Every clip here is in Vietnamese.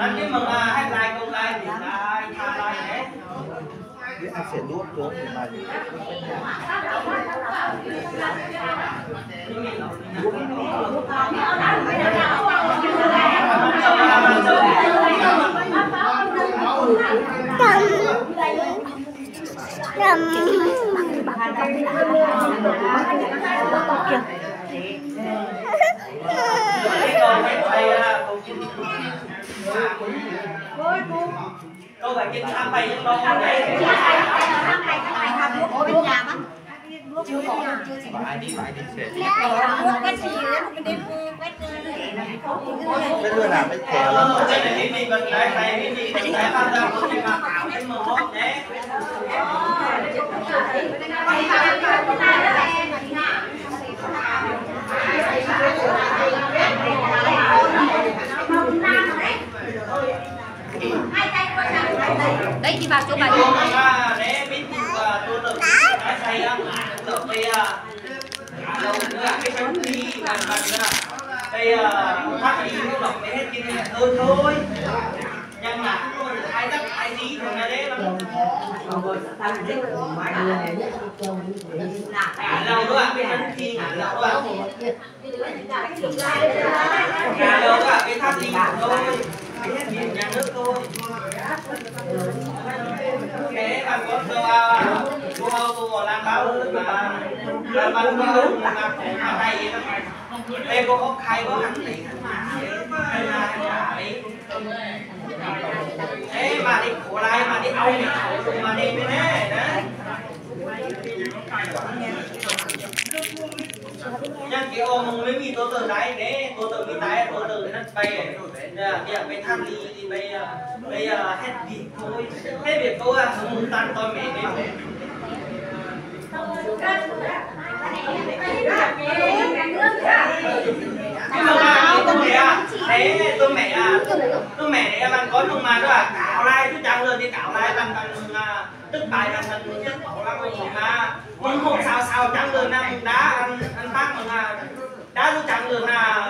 anh cái mừng à, hai like công like thì like tha like đấy Cái anh sẽ đốt đốt thì mà cái câu phải tay là câu chín câu phải chín tham bày trong chưa đấy phải đi phải đi sẽ cái gì đó cái đêm cái Cái đứa nào cái kèo lắm cái này cái gì mình lại phải cái gì mình phải tham gia cái gì mà tạo cái mừng đấy đấy đi vào chỗ bà Tôi mà để biết và tôi tự đã xây á tự bây lâu nữa cái bánh đi gần gần nữa đây phát đi. Nó lọc mấy hết kia này thôi thôi nhưng mà ai dắt, ai gì thì là đấy lắm cả lâu nữa cái bánh đi cả lâu nữa cả lâu nữa cái tháp đi thôi cái hết nhà nước thôi cái mà có tôi à cô cô làm báo mà làm báo báo mà mà hay lắm đây cô có khai có hẳn thì Ê mà đi khổ lại mà đi ông mà đi bên đây đấy nhân cái ông mới bị tôi tự đấy tôi tự bị đáy tôi tự bay bây à, bây tham lý thì bây bây hết việc thôi. Hết việc thôi à không muốn tan tôi mẹ mẹ nhưng mà mà tôi mẹ à đấy tôi mẹ à tôi mẹ đấy bạn có không mà đó à. Cạo lai chú trăng lên đi, cạo lai bằng bằng tức bài bằng mình chất bộ lắm rồi mà mình không sao sao trăng lên à, nam đá ăn ăn bác mà đá chú trăng lên à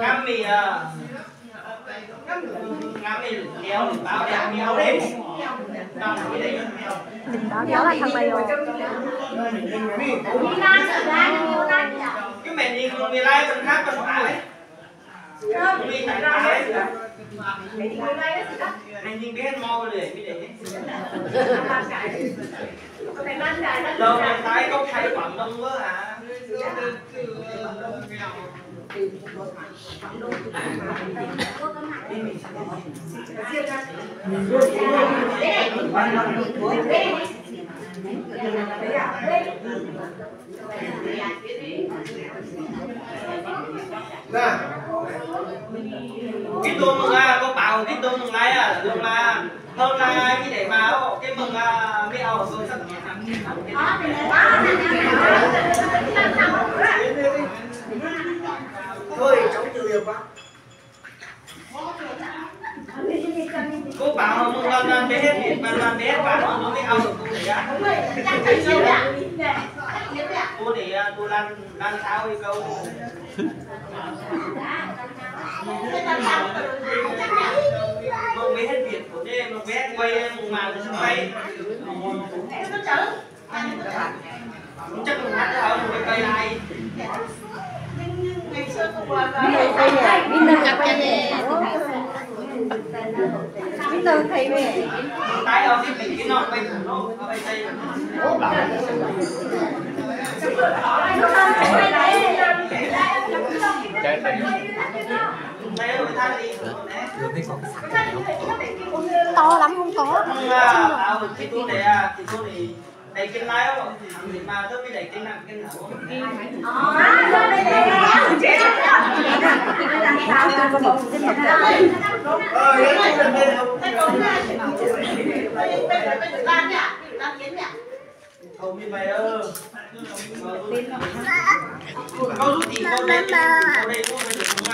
ngắm mì à ngắm mì báo đấy báo đó là thằng mày rồi. Cái mẹ nhìn con mì lai con khác con phải đấy tại phải đấy nhìn biết mo để cái đấy đâu mà tái có thấy quảng đông quá à cái tôi mừng à có bảo cái tôi mừng lại à. Được mà hôm nay cái để mà cái mừng à mẹ ở rồi sắp Thôi cháu chịu được quá. Cô bảo mừng lần lần bé hết việc lần lần bé hết bán nó mới ao được cô để ra cô để à, cô lăn lan tháo đi câu mừng bé hết việc của đây mừng bé quay mừng màu sân bay. Chắc mừng hát hả mừng quay lại. Đi nâng cặp cho nè biết tư thì mẹ tay ở cái mình cái nọ bay thủ nó nó bay tay. Trái phải to lắm không có. Cái không thì mà tôi nặng biết mày ơi câu rút gì câu đây câu đây một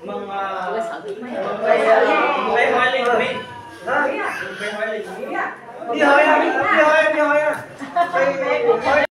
mừng lên. Hoài Linh của mình. Hoài Linh của. Đi hơi à, đi hơi đi hơi à.